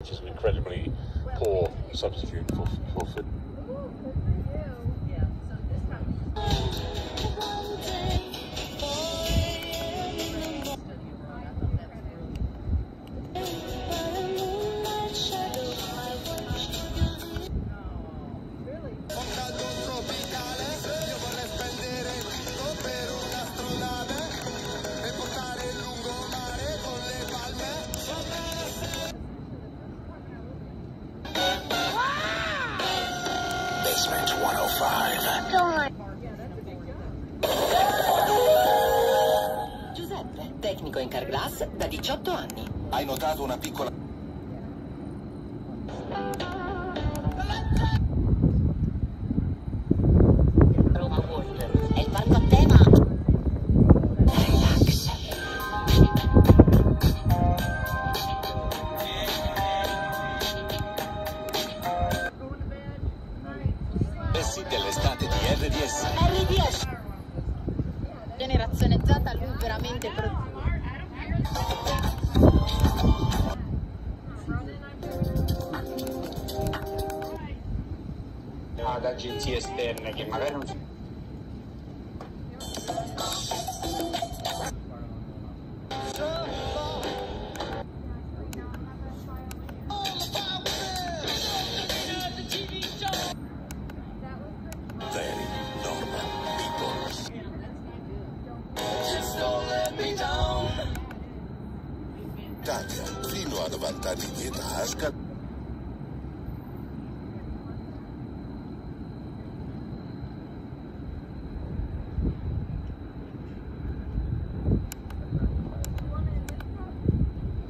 which is an incredibly poor substitute for, for food. 18 anni. Hai notato una piccola... Roma World. È il parco a tema. Relax. Essi dell'estate di RDS. RDS. generazione Z lui veramente pro- ad agenzie esterne che magari non di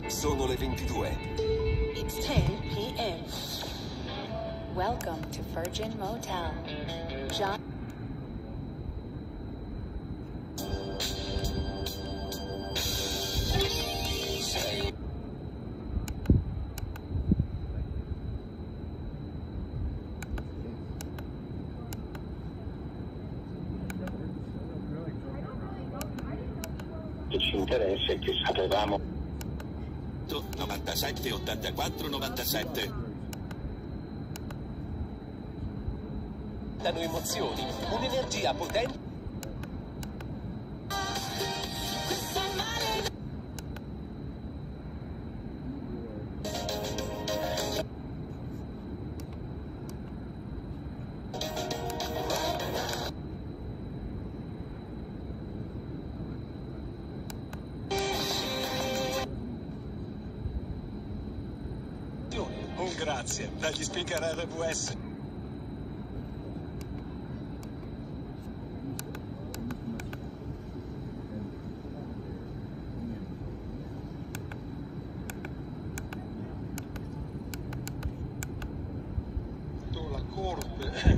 Sono le 22. It's 10 p.m. Welcome to Virgin Motel. John. Che sapevamo 97 84 97. danno emozioni, un'energia potente. Grazie dagli speaker RWS. La corte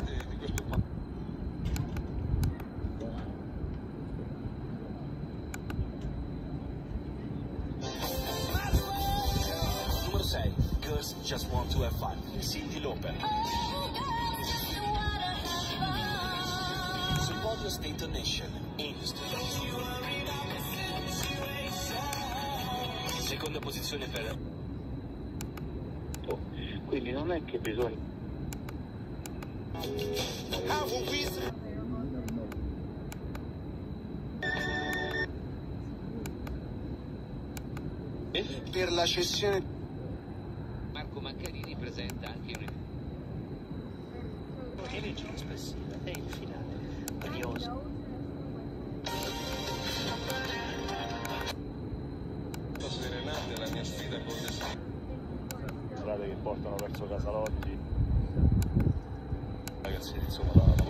Podio State Nation. Industry. Seconda posizione per quindi non è che bisogna per la cessione Marco Maccarini presenta anche un e legge espressiva e in finale. Brioso. la serenata è la mia sfida con le strade che portano verso Casalotti. Ragazzi, insomma, da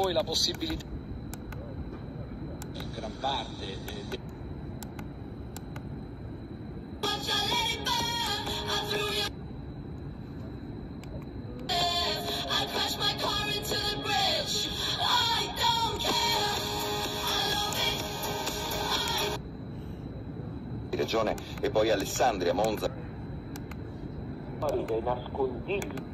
voi la possibilità in gran parte eh, regione e poi Alessandria, Monza. Nascondigli.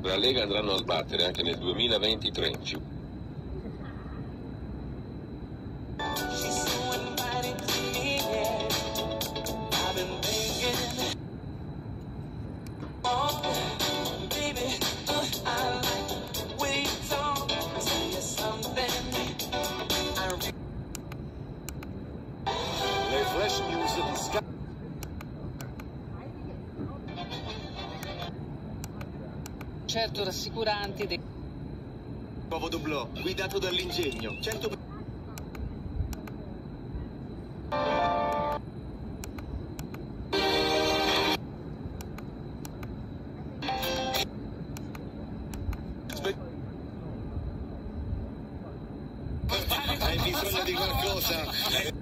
La Lega andranno a sbattere anche nel 2023. Flash news Certo rassicuranti dei nuovo doblò guidato dall'ingegno 100 Hai bisogno di qualcosa?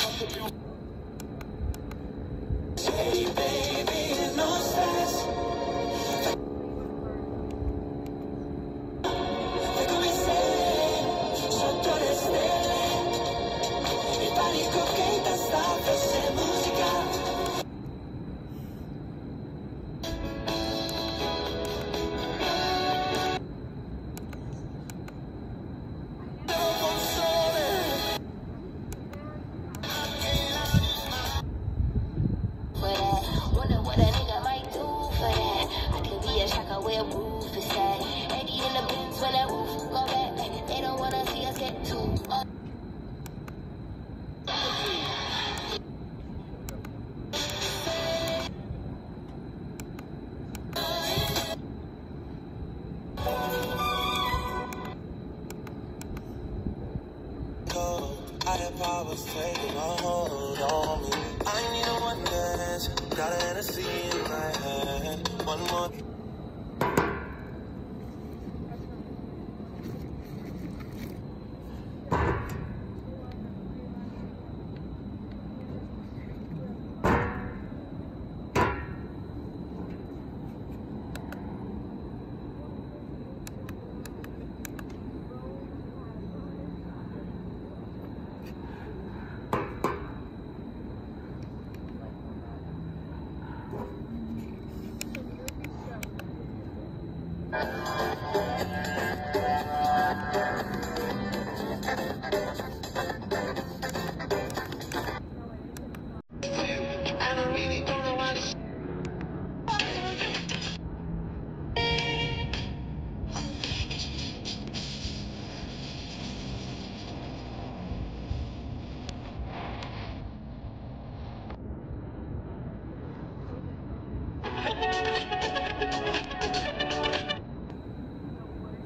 I must you. Powers taking a hold on me. I need a one dance, got an Hennessy in my hand. One more. Thank you.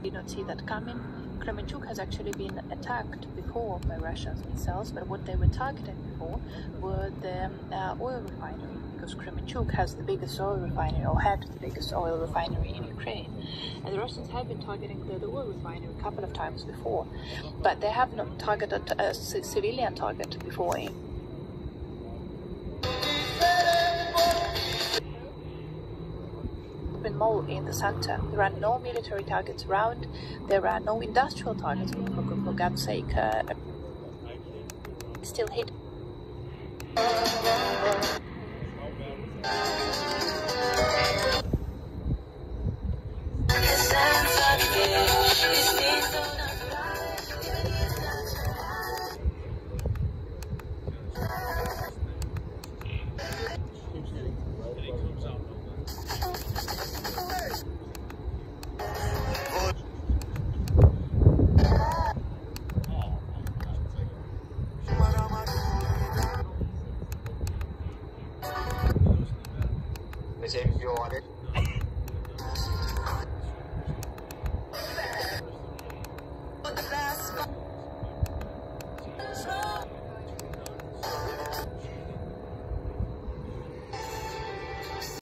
Did not see that coming. Kremenchuk has actually been attacked before by Russia's missiles, but what they were targeting before were the uh, oil refinery, because Kremenchuk has the biggest oil refinery, or had the biggest oil refinery in Ukraine. And the Russians have been targeting the, the oil refinery a couple of times before, but they have not targeted a civilian target before. Open mall in the center. There are no military targets around. There are no industrial targets, for, for, for God's sake. Uh, still hit. 終で。